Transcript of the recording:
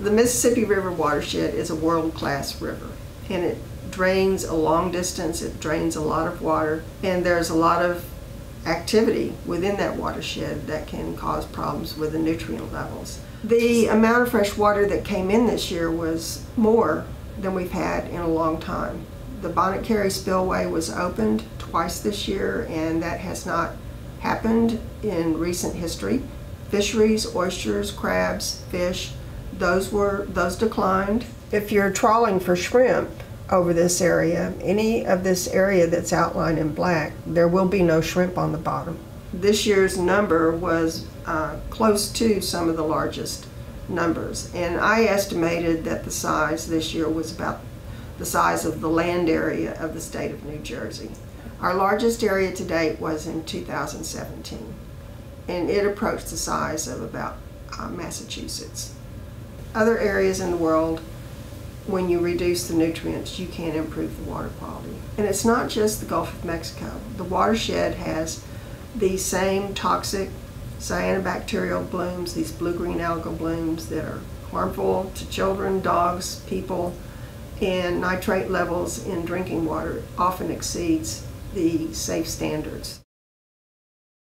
The Mississippi River watershed is a world-class river, and it drains a long distance, it drains a lot of water, and there's a lot of activity within that watershed that can cause problems with the nutrient levels. The amount of fresh water that came in this year was more than we've had in a long time. The Bonnet Carré spillway was opened twice this year, and that has not happened in recent history. Fisheries, oysters, crabs, fish, those were those declined. If you're trawling for shrimp over this area, any of this area that's outlined in black, there will be no shrimp on the bottom. This year's number was uh, close to some of the largest numbers, and I estimated that the size this year was about the size of the land area of the state of New Jersey. Our largest area to date was in 2017, and it approached the size of about uh, Massachusetts. Other areas in the world, when you reduce the nutrients, you can improve the water quality. And it's not just the Gulf of Mexico. The watershed has these same toxic cyanobacterial blooms, these blue-green algal blooms that are harmful to children, dogs, people, and nitrate levels in drinking water often exceeds the safe standards.